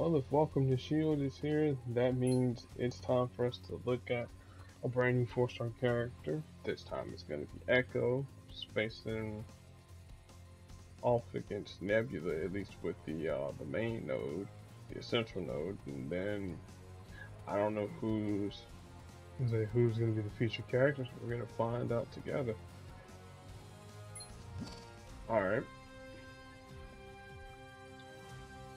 Well, if Welcome to S.H.I.E.L.D. is here, that means it's time for us to look at a brand new 4-star character. This time it's going to be Echo, spacing off against Nebula, at least with the uh, the main node, the essential node, and then I don't know who's who's going to be the featured characters. We're going to find out together. All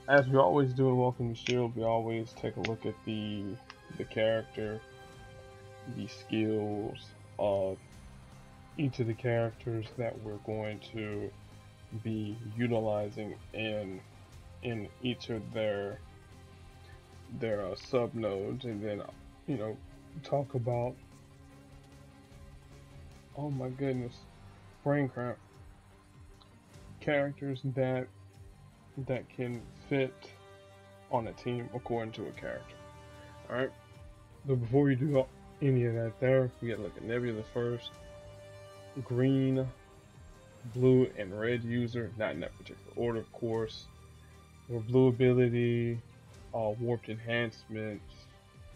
As we always do in Welcome to Shield, we always take a look at the the character, the skills of each of the characters that we're going to be utilizing in in each of their their uh, sub nodes, and then you know talk about. Oh my goodness, brain cramp. Characters that that can fit on a team according to a character. Alright? But before we do any of that there, we gotta look at Nebula first. Green, blue, and red user, not in that particular order, of course. For blue ability, uh, warped enhancements.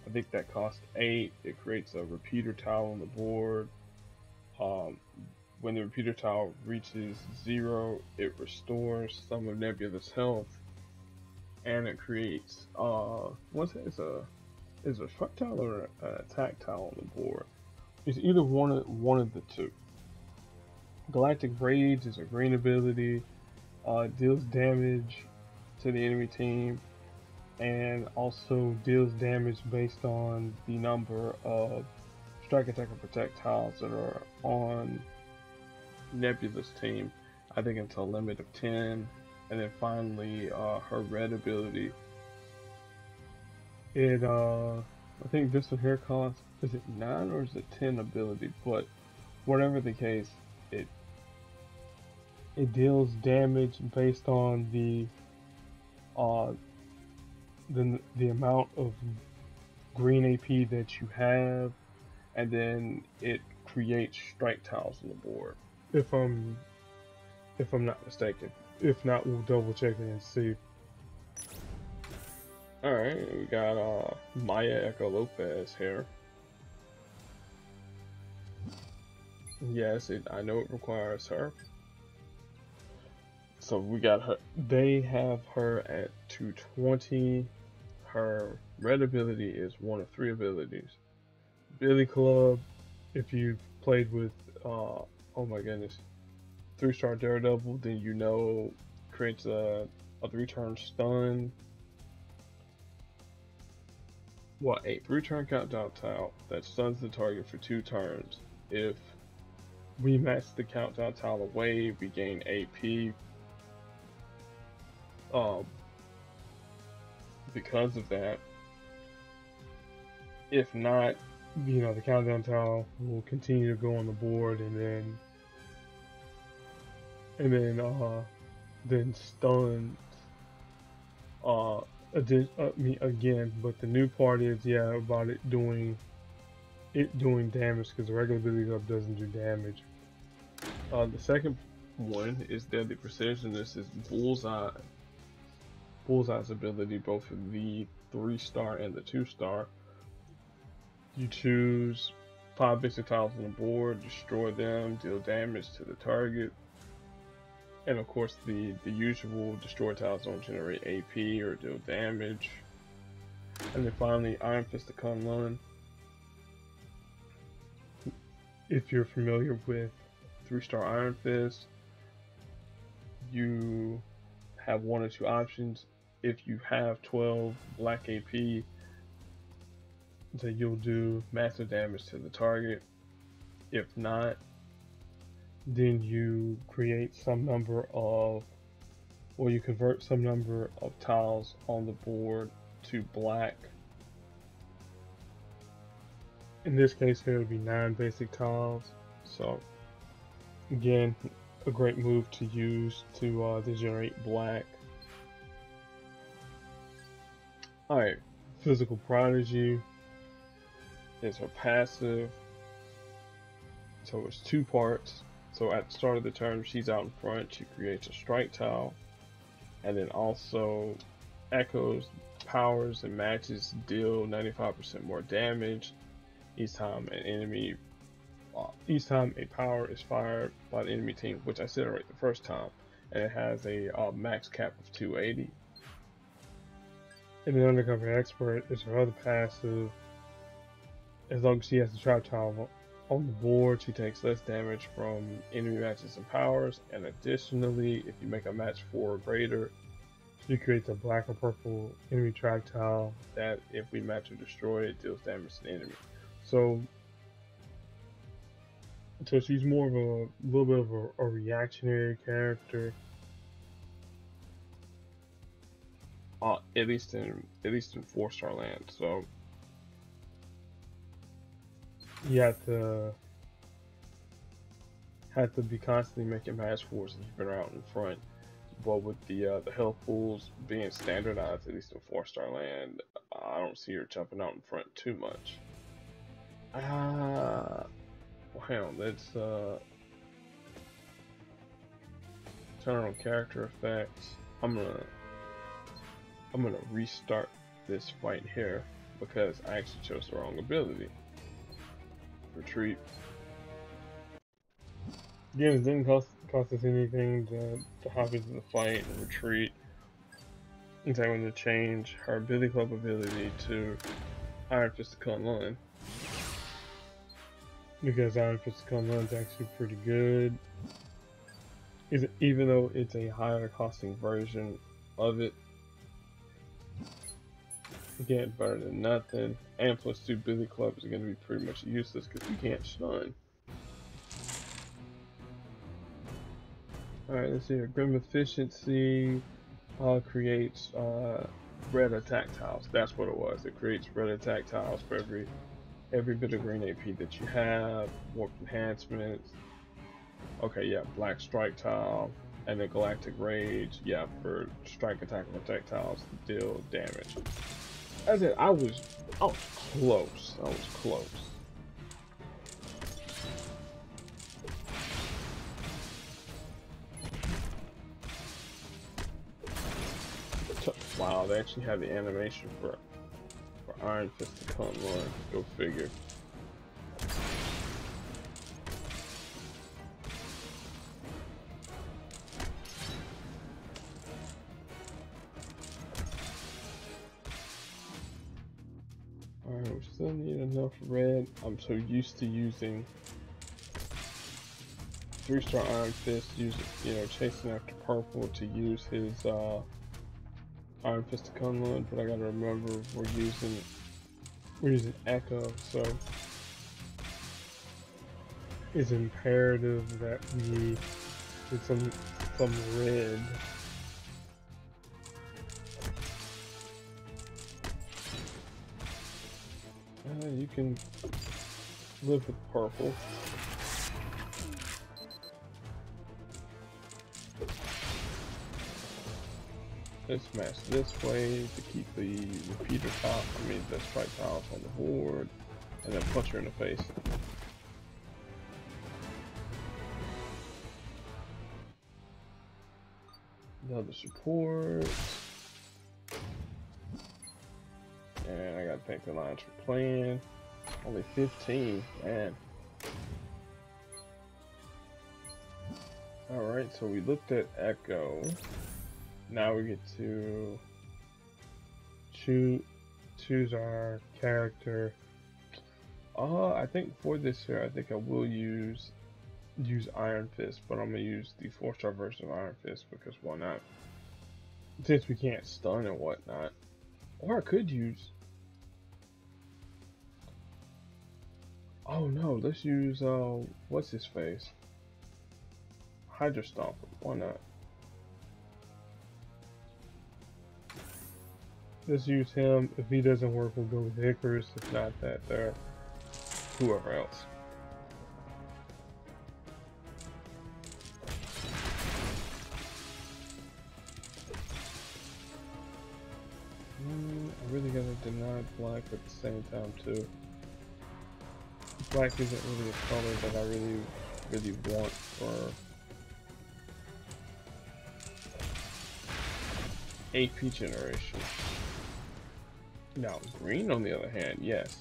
I think that costs 8. It creates a repeater tile on the board. Um, when the repeater tile reaches 0, it restores some of Nebula's health and it creates uh what's it? It's a is a strike tile or an attack tile on the board. It's either one of one of the two. Galactic Rage is a green ability, uh, deals damage to the enemy team, and also deals damage based on the number of strike, attack, and protect tiles that are on Nebula's team. I think until a limit of 10 and then finally uh, her red ability. It uh, I think this one here costs is it nine or is it ten ability? But whatever the case, it it deals damage based on the uh the the amount of green AP that you have, and then it creates strike tiles on the board. If I'm if I'm not mistaken. If not, we'll double check it and see. Alright, we got uh, Maya Echo Lopez here. Yes, it, I know it requires her. So we got her. They have her at 220. Her red ability is one of three abilities. Billy Club, if you've played with, uh, oh my goodness, three star Daredevil, then you know creates a, a three turn stun. What, a three turn countdown tile that stuns the target for two turns. If we match the countdown tile away, we gain AP. Um, because of that, if not, you know, the countdown tile will continue to go on the board and then and then uh, then stuns uh, uh, me again. But the new part is yeah about it doing it doing damage because the regular ability up doesn't do damage. Uh, the second one is Deadly Precision. This is Bullseye. Bullseye's ability, both the three star and the two star. You choose five basic tiles on the board, destroy them, deal damage to the target. And of course the, the usual destroy tiles don't generate AP or deal damage. And then finally Iron Fist of Kunlun. If you're familiar with 3-star Iron Fist, you have one or two options. If you have 12 black AP, so you'll do massive damage to the target. If not, then you create some number of, or you convert some number of tiles on the board to black. In this case here, it would be nine basic tiles. So, again, a great move to use to, uh, to generate black. Alright, Physical Prodigy is her passive. So it's two parts. So at the start of the turn, she's out in front. She creates a strike tile, and then also echoes powers and matches deal 95% more damage each time an enemy uh, each time a power is fired by the enemy team, which I said right the first time, and it has a uh, max cap of 280. And the undercover expert is her other passive. As long as she has the trap tile on the board, she takes less damage from enemy matches and powers, and additionally, if you make a match four or greater, she creates a black or purple enemy trap tile that, if we match or destroy it, deals damage to the enemy. So, so she's more of a little bit of a, a reactionary character. Uh, at least in at least in four star land. So you have to have to be constantly making match fours and keeping her out in front. But with the uh, the health pools being standardized, at least in four star land, I don't see her jumping out in front too much. Ah, well, let's uh, turn on character effects. I'm gonna I'm gonna restart this fight here because I actually chose the wrong ability retreat. Again, it didn't cost, cost us anything to, to hop into the fight and retreat. And so I wanted to change her Billy Club ability to Iron Fist of Kunlun. Because Iron Fist of Kunlun is actually pretty good. Even though it's a higher costing version of it, Again, better than nothing. And plus two Billy Clubs are going to be pretty much useless because we can't stun. Alright, let's see here. Grim Efficiency uh, creates uh, red attack tiles. That's what it was. It creates red attack tiles for every every bit of green AP that you have. Warp enhancements. Okay, yeah, black strike tile. And the Galactic Rage, yeah, for strike attack projectiles to deal damage. I said I was, I was close. I was close. Wow, they actually have the animation for for Iron Fist to come on. Go figure. I'm so used to using three star Iron Fist, using you know chasing after purple to use his uh, Iron Fist to come Kunlun, but I gotta remember we're using we're using Echo, so it's imperative that we get some some red. Uh, you can live with purple. Let's match this way to keep the repeater top, I mean the strike tiles on the board, and then punch her in the face. Another support. And I gotta thank the Lions for playing. Only 15, man. Alright, so we looked at Echo. Now we get to choose choose our character. Uh, I think for this here, I think I will use use Iron Fist, but I'm gonna use the four star version of Iron Fist because why not? Since we can't stun and whatnot. Or I could use Oh no, let's use, uh, what's his face? Hydra Stomper, why not? Let's use him. If he doesn't work, we'll go with Ikaris. If not that, there, whoever else. Mm, I really gotta deny black at the same time too black isn't really a color that I really, really want for AP generation. Now, green on the other hand, yes.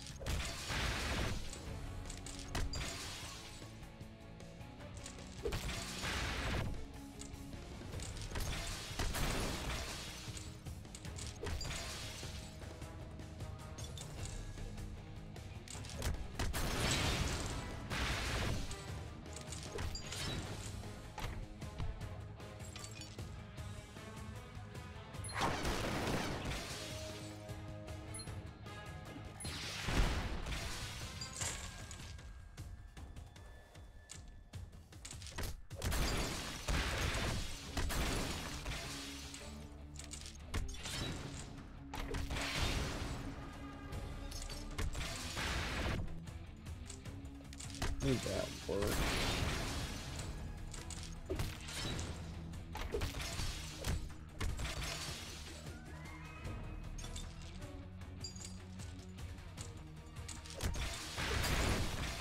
That work?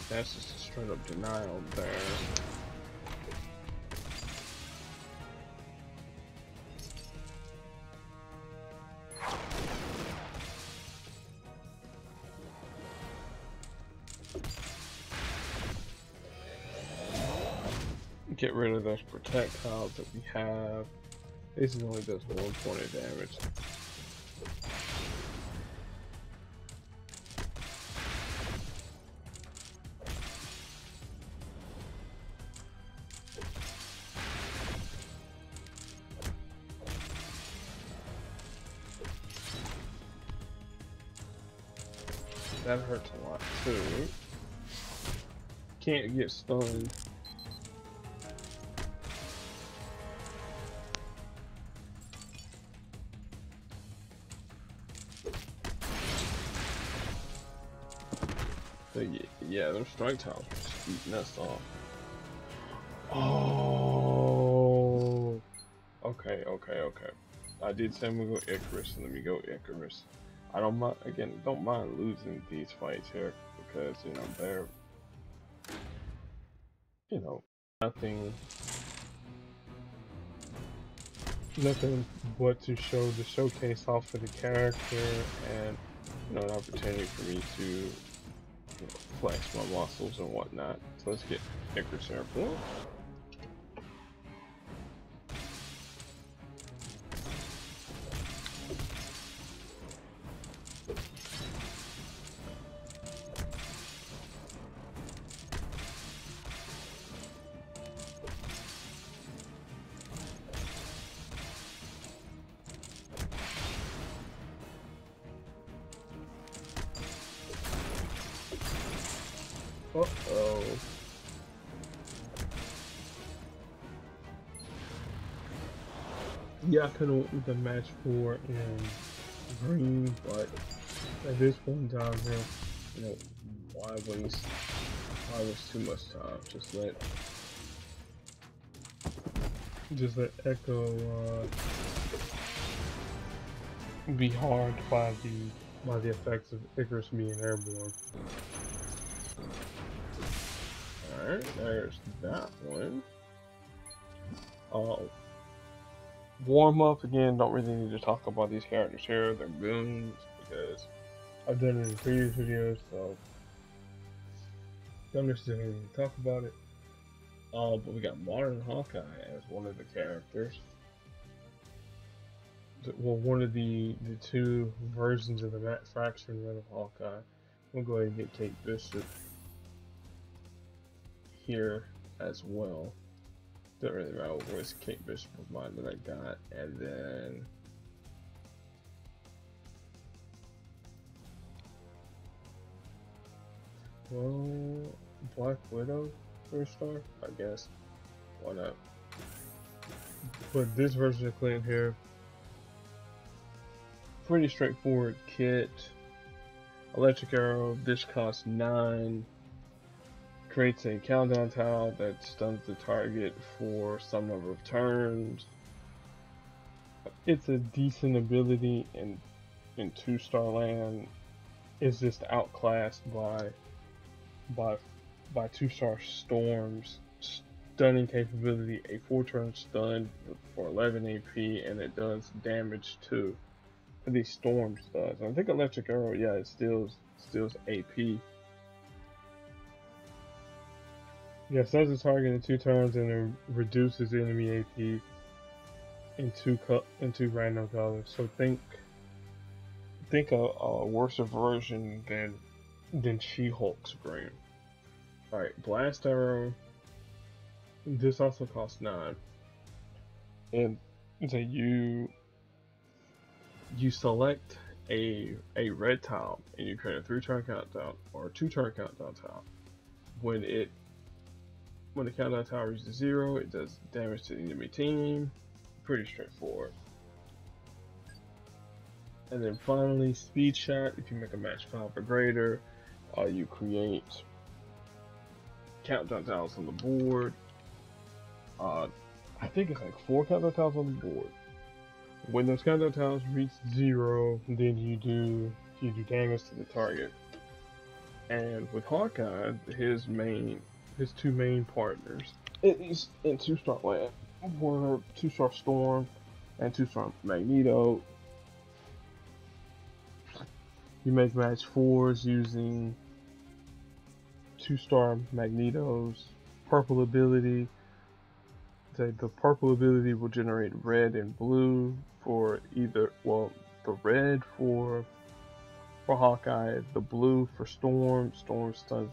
That's just a straight up denial there. Get rid of those projectiles that we have. This is only does one point of damage. That hurts a lot too. Can't get stunned. Strike just eating us off. Oh. Okay, okay, okay. I did say we go Ikaris, let me go Ikaris. I don't mind, again, don't mind losing these fights here, because, you know, they're, you know, nothing, nothing but to show, the showcase off of the character, and, you know, an opportunity for me to flex my muscles and whatnot. So let's get Ikaris Airport. Uh-oh. Yeah, I could have the match four in green, but at this point in time here, you know, why waste why waste too much time? Just let just let Echo uh, be harmed by the by the effects of Ikaris being airborne. Alright, there's that one. Uh, warm up again, don't really need to talk about these characters here. They're goons because I've done it in previous videos, so don't necessarily need to talk about it. Uh, but we got Modern Hawkeye as one of the characters. Well, one of the, the two versions of the Matt Fraction run of Hawkeye. We'll go ahead and get Kate Bishop here as well. Don't really matter where's Kate Bishop of mine that I got, and then well, Black Widow first star, I guess. Why not? But this version of Clint here, pretty straightforward kit. Electric arrow. This costs nine creates a countdown tile that stuns the target for some number of turns. It's a decent ability in in two star land. It's just outclassed by by by two star storms stunning capability, a four turn stun for 11 AP, and it does damage too. these storms does. I think electric arrow, yeah, it steals steals AP. Yeah, stuns the target in two turns and it reduces enemy AP in two in two random colors. So think think a, a worse version than than She-Hulk's green. All right, blast arrow. This also costs nine, and so you you select a a red tile and you create a three turn countdown or two turn countdown tile. When it when the countdown tower reaches zero, it does damage to the enemy team. Pretty straightforward. And then finally, speed shot. If you make a match five or greater, uh, you create countdown tiles on the board. Uh, I think it's like four countdown tiles on the board. When those countdown tiles reach zero, then you do you do damage to the target. And with Hawkeye, his main his two main partners, at least in two star land, were two star Storm and two star Magneto. You make match fours using two star Magnetos, purple ability. The, the purple ability will generate red and blue for either well the red for for Hawkeye, the blue for Storm. Storm stuns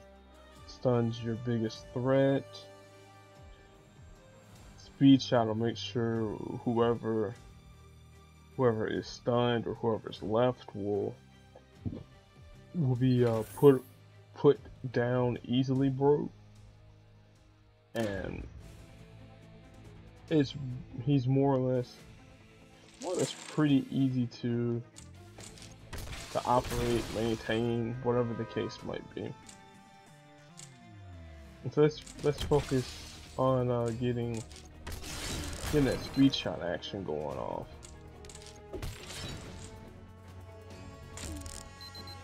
stuns your biggest threat. Speed will make sure whoever whoever is stunned or whoever's left will will be uh, put put down easily, bro. And it's he's more or less more or less pretty easy to to operate, maintain, whatever the case might be. So let's let's focus on uh, getting getting that speed shot action going off.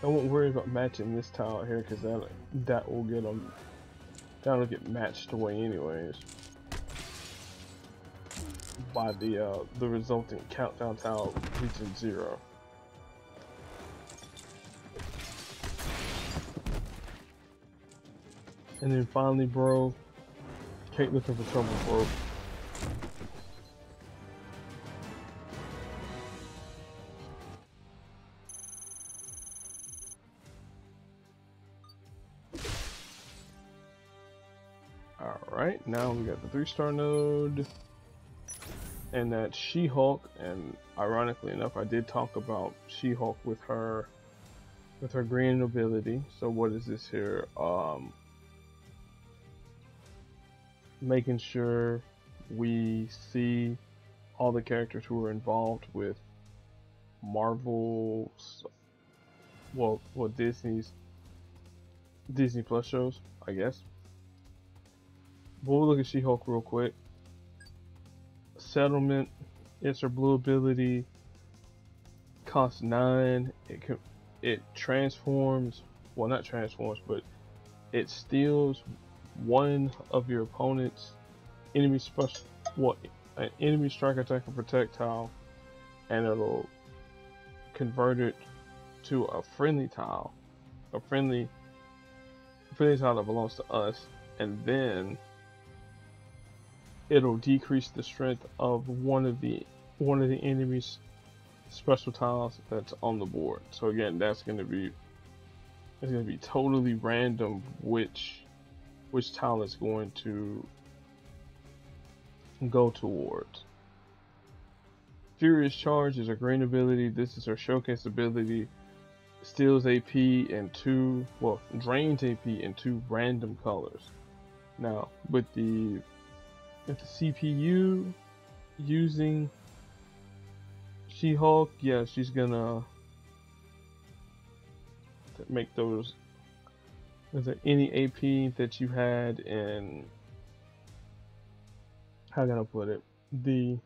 I won't worry about matching this tile here because that that will get them that'll get matched away anyways by the uh, the resulting countdown tile reaching zero. And then finally, bro, Kate looking for trouble, bro. Alright, now we got the three star node and that She-Hulk, and ironically enough, I did talk about She-Hulk with her with her green ability. So what is this here? Um, making sure we see all the characters who are involved with Marvel's, well, well Disney's Disney Plus shows, I guess. We'll look at She-Hulk real quick. Settlement, it's her blue ability. Costs nine. It can, it transforms. Well, not transforms, but it steals one of your opponent's enemy special, what an enemy strike attack or projectile, and it'll convert it to a friendly tile, a friendly friendly tile that belongs to us, and then it'll decrease the strength of one of the one of the enemy's special tiles that's on the board. So again, that's going to be it's going to be totally random which which tile is going to go towards. Furious Charge is a green ability. This is her showcase ability. Steals AP and two, well, drains AP in two random colors. Now, with the with the CPU using She-Hulk, yeah, she's gonna make those is there any AP that you had in how can I put it? The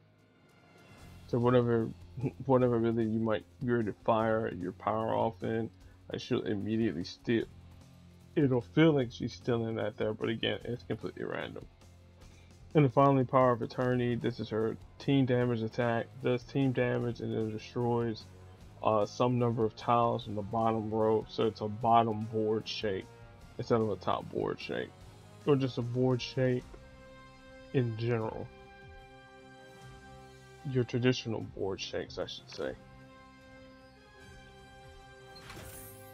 so whatever whatever ability you might ready to fire your power off in, I should immediately steal it'll feel like she's stealing that there, but again it's completely random. And then finally power of attorney, this is her team damage attack, does team damage and it destroys uh, some number of tiles in the bottom row, so it's a bottom board shape instead of a top board shape, or just a board shape in general. Your traditional board shapes, I should say.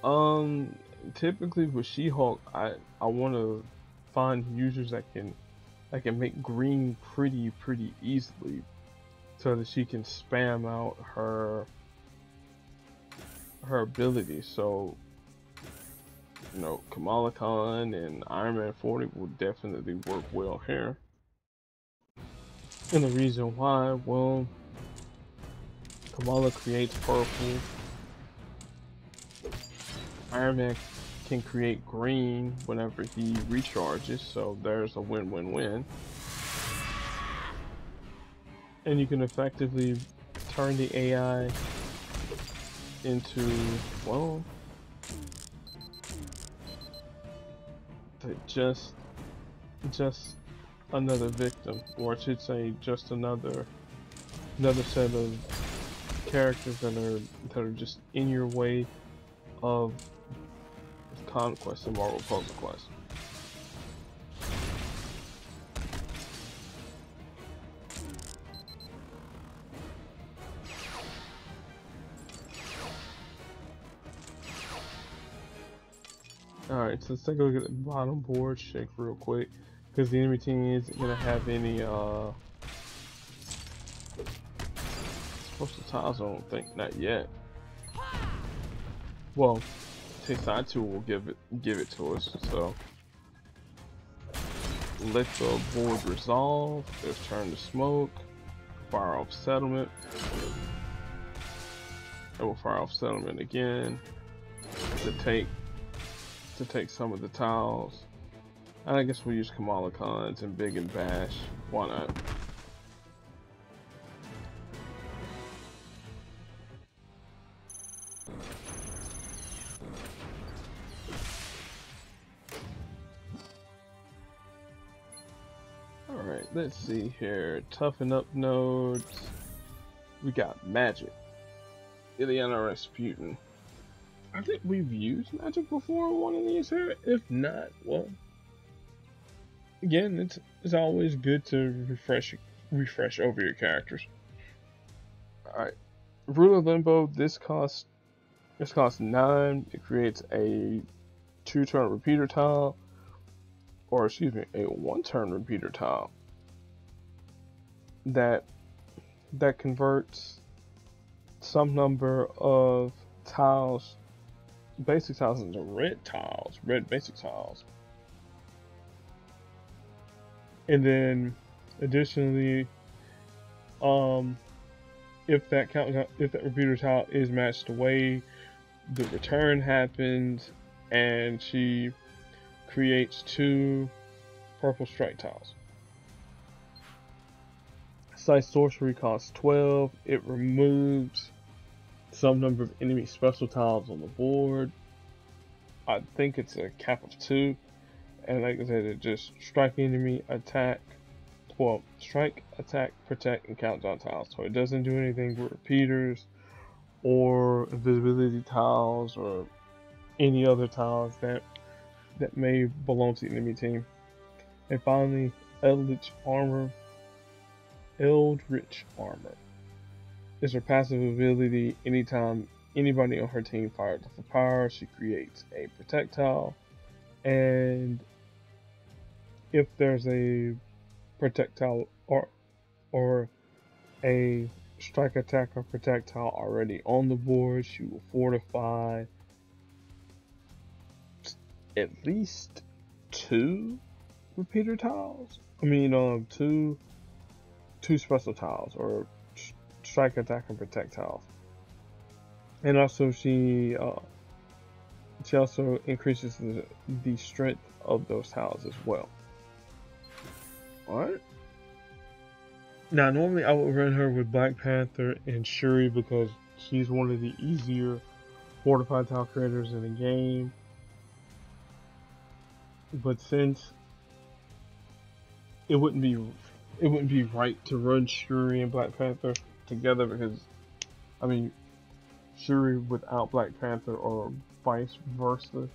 Um, typically with She-Hulk, I I want to find users that can that can make green pretty pretty easily, so that she can spam out her her abilities. So, you know, Kamala Khan and Iron Man 40 will definitely work well here. And the reason why, well, Kamala creates purple. Iron Man can create green whenever he recharges, so there's a win-win-win. And you can effectively turn the AI into, well, just, just another victim, or I should say, just another, another set of characters that are that are just in your way of conquest and Marvel Puzzle Quest. Alright, so let's take a look at the bottom board, shake real quick, because the enemy team isn't going to have any, uh, special tiles, I don't think, not yet. Well, take side tool will give it give it to us, so. Let the board resolve, there's turn to smoke, fire off settlement. It will fire off settlement again. The take to take some of the tiles. And I guess we'll use Kamala Khans and Big and Bash. Why not? Alright, let's see here. Toughen up nodes. We got Magik. Illyana Rasputin. I think we've used Magik before on one of these here. If not, well, again, it's it's always good to refresh refresh over your characters. All right, Rule of Limbo. This costs this costs nine. It creates a two turn repeater tile, or excuse me, a one turn repeater tile that that converts some number of tiles basic tiles into red tiles, red basic tiles. And then additionally, um, if that count, if that repeater tile is matched away, the return happens and she creates two purple strike tiles. Sight sorcery costs 12. It removes some number of enemy special tiles on the board. I think it's a cap of two. And like I said, it just strike enemy, attack, well, strike, attack, protect, and countdown tiles. So it doesn't do anything with repeaters or invisibility tiles or any other tiles that that may belong to the enemy team. And finally, Eldritch Armor. Eldritch Armor is her passive ability. Anytime anybody on her team fires off a power, she creates a projectile. And if there's a projectile or or a strike attack or projectile already on the board, she will fortify at least two repeater tiles. I mean, um, two two special tiles or strike, attack, and protect tiles. And also, she uh, she also increases the, the strength of those tiles as well. Alright. Now, normally I would run her with Black Panther and Shuri because she's one of the easier fortified tile creators in the game. But since it wouldn't be it wouldn't be right to run Shuri and Black Panther together because, I mean, Shuri without Black Panther or vice versa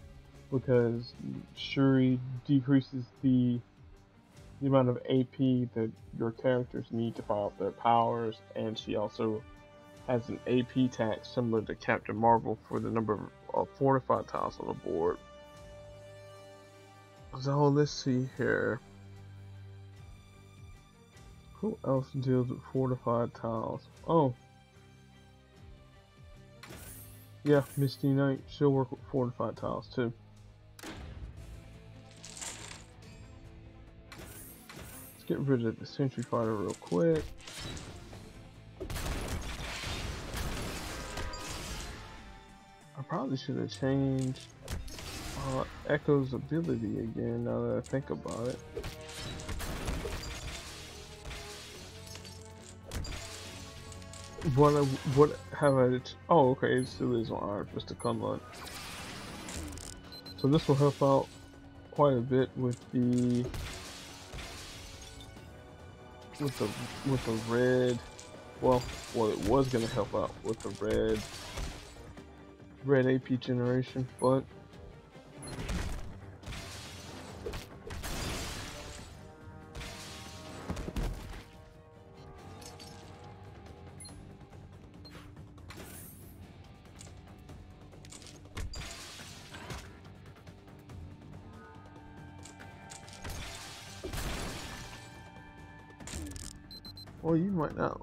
because Shuri decreases the the amount of AP that your characters need to fire up their powers, and she also has an AP tax similar to Captain Marvel for the number of fortified tiles on the board. So let's see here. Who else deals with fortified tiles? Oh. Yeah, Misty Knight. She'll work with fortified tiles too. Let's get rid of the Sentry Fighter real quick. I probably should have changed uh, Echo's ability again now that I think about it. What what have I? Oh, okay, it still is on Iron Fist to come on. So this will help out quite a bit with the with the with the red. Well, well, it was gonna help out with the red red AP generation, but might not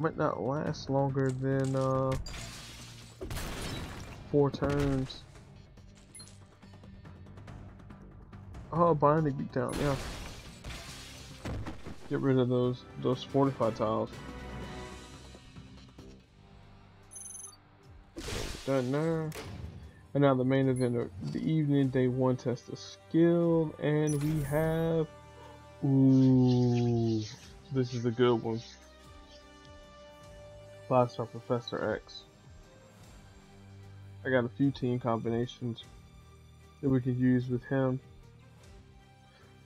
might not last longer than uh, four turns. Oh, binding beat down, yeah. Get rid of those those fortified tiles. Done there. And now the main event of the evening, day one test of skill, and we have ooh this is a good one. Five star Professor X. I got a few team combinations that we could use with him.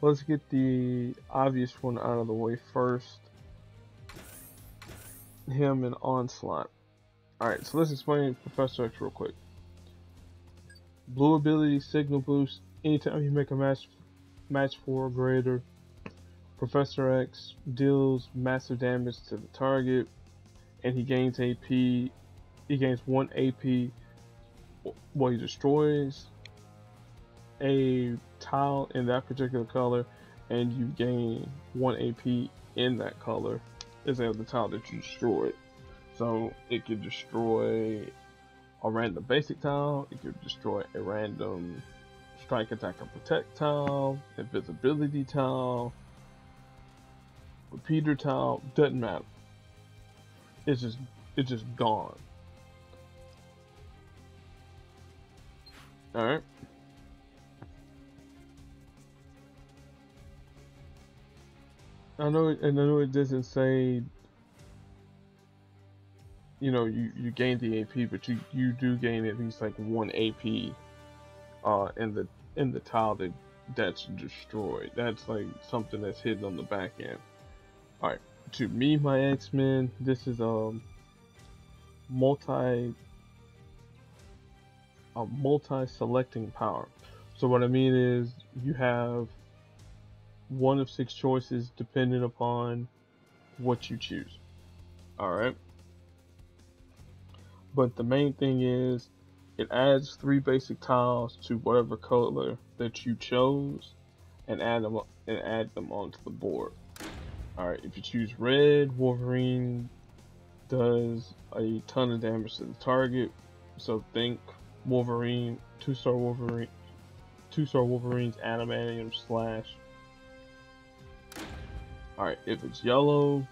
Let's get the obvious one out of the way first. Him and Onslaught. Alright, so let's explain Professor X real quick. Blue ability, signal boost. Anytime you make a match match four greater, Professor X deals massive damage to the target, and he gains AP. He gains one AP while he destroys a tile in that particular color, and you gain one AP in that color instead of the tile that you destroyed. So it could destroy a random basic tile, it could destroy a random strike attack or protect tile, invisibility tile, repeater tile, doesn't matter. It's just it's just gone. Alright. I know and I know it doesn't say you know you, you gain the AP but you, you do gain at least like one AP uh in the in the tile that that's destroyed. That's like something that's hidden on the back end. Alright, to me, my X-Men, this is a um, multi a multi-selecting power. So what I mean is you have one of six choices depending upon what you choose. Alright. But the main thing is it adds three basic tiles to whatever color that you chose and add them and add them onto the board. Alright, if you choose red, Wolverine does a ton of damage to the target. So think Wolverine, two star Wolverine, two star Wolverine's adamantium slash. Alright, if it's yellow,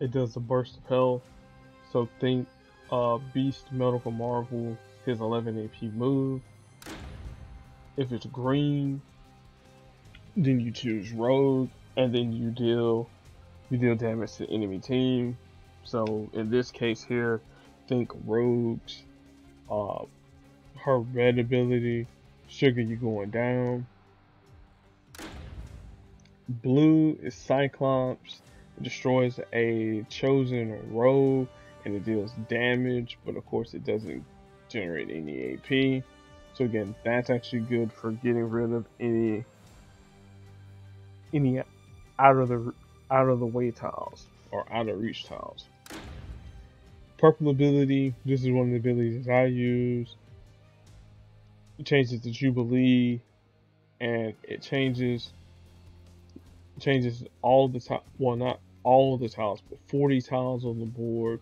it does a burst of health. So think uh, Beast Medical Marvel, his 11 AP move. If it's green, then you choose Rogue, and then you deal you deal damage to the enemy team. So in this case here, think rogues, uh, her red ability, sugar you going down. Blue is Cyclops, it destroys a chosen rogue, and it deals damage, but of course it doesn't generate any AP. So again, that's actually good for getting rid of any any out of the out of the way tiles or out of reach tiles. Purple ability, this is one of the abilities I use. It changes the Jubilee and it changes changes all the time well not all the tiles but 40 tiles on the board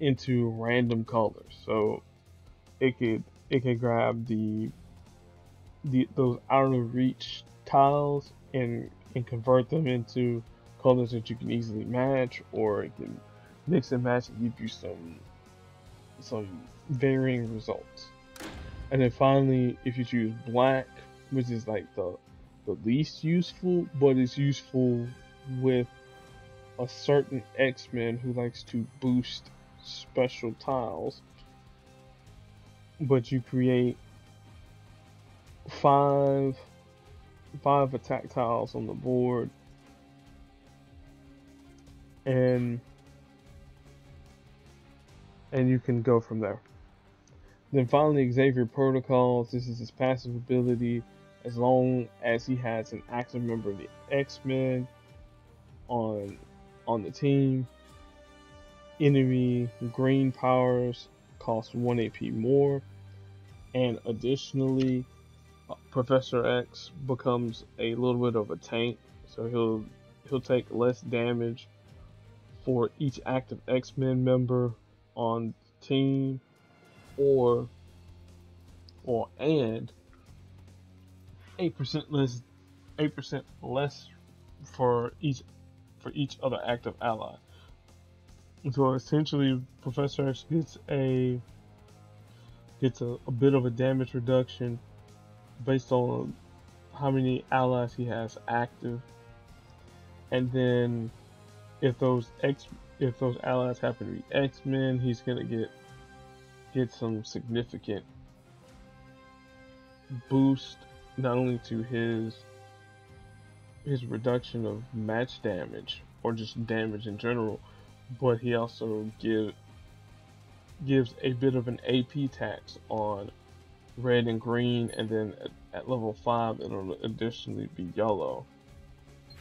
into random colors so it could it could grab the the those out of reach tiles and and convert them into colors that you can easily match or it can mix and match and give you some some varying results. And then finally if you choose black which is like the the least useful but it's useful with a certain X-Men who likes to boost special tiles but you create five five attack tiles on the board and and you can go from there. Then finally Xavier Protocols, this is his passive ability as long as he has an active member of the X-Men on on the team. Enemy green powers cost 1 AP more and additionally Professor X becomes a little bit of a tank, so he'll he'll take less damage for each active X-Men member on the team, or or and eight percent less eight percent less for each for each other active ally. So essentially, Professor X gets a gets a, a bit of a damage reduction based on how many allies he has active, and then if those X if those allies happen to be X-Men, he's gonna get get some significant boost not only to his his reduction of match damage or just damage in general, but he also give gives a bit of an AP tax on red and green, and then at, at level 5 it'll additionally be yellow.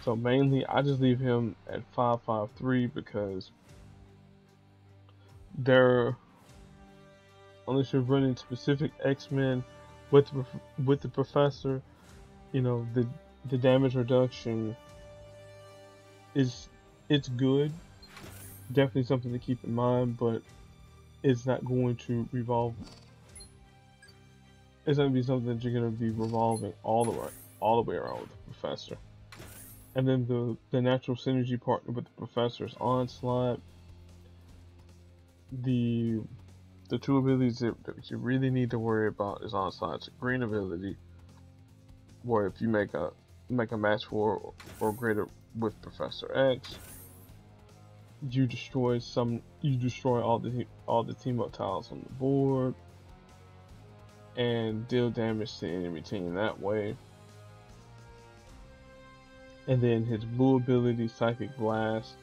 So mainly I just leave him at 553 because they're unless you're running specific X-Men with the, with the professor, you know, the the damage reduction is it's good. Definitely something to keep in mind, but it's not going to revolve it's going to be something that you're going to be revolving all the way, all the way around with the professor. And then the the natural synergy partner with the professor's onslaught. The the two abilities that, you really need to worry about is onslaught's green ability, where if you make a make a match for or greater with Professor X, you destroy some you destroy all the all the team up tiles on the board and deal damage to enemy team that way. And then his blue ability, Psychic Blast,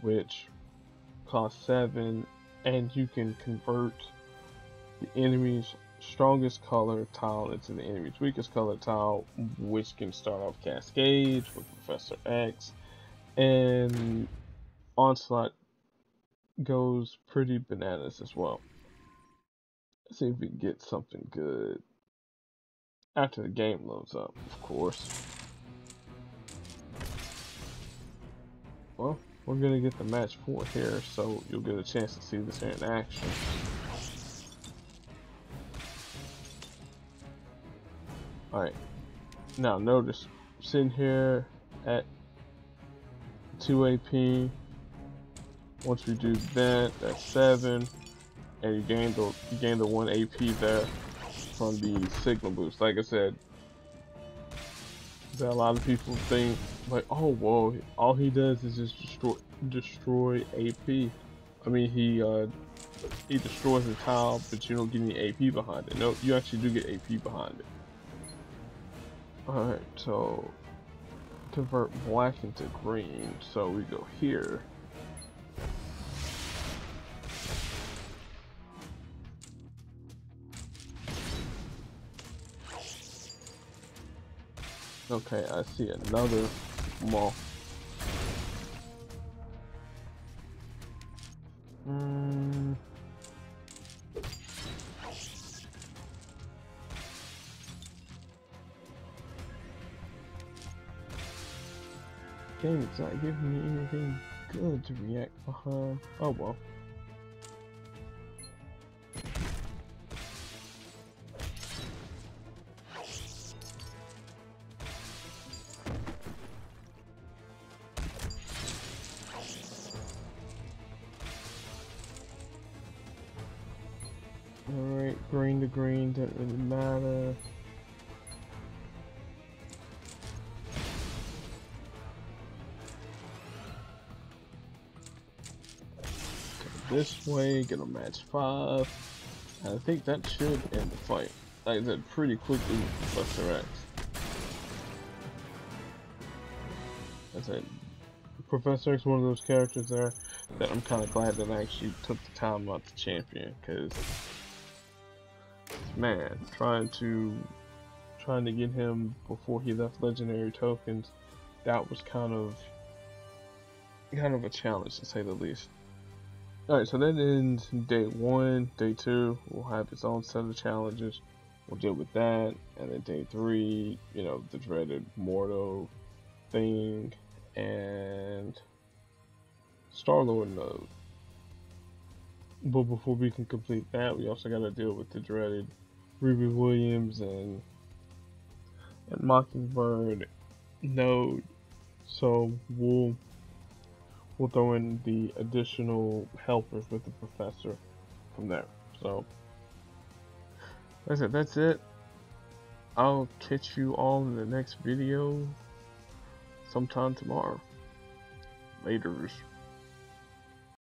which costs 7, and you can convert the enemy's strongest color tile into the enemy's weakest color tile, which can start off Cascade with Professor X. And Onslaught goes pretty bananas as well. Let's see if we get something good. After the game loads up, of course. Well, we're gonna get the match 4 here, so you'll get a chance to see this in action. Alright, now notice, sitting here at 2 AP, once we do that, that's 7, and you gain the you gain the one AP there from the signal boost. Like I said, that a lot of people think like, oh whoa, all he does is just destroy destroy AP. I mean, he uh, he destroys the tile, but you don't get any AP behind it. No, you actually do get AP behind it. Alright, so convert black into green. So we go here. Okay, I see another moth. Mm. Game is not giving me anything good to react behind. Oh well. Get a match five. I think that should end the fight. Like I pretty quickly Professor X. I said, Professor X is one of those characters there that I'm kind of glad that I actually took the time out to champion, because man, trying to trying to get him before he left legendary tokens, that was kind of kind of a challenge to say the least. Alright, so that ends day one. Day two will have its own set of challenges. We'll deal with that. And then day three, you know, the dreaded Mordo thing and Star Lord node. But before we can complete that, we also gotta deal with the dreaded Ruby Williams and and Mockingbird node. So we'll we'll throw in the additional helpers with the professor from there. So that's it. That's it. I'll catch you all in the next video sometime tomorrow. Laters.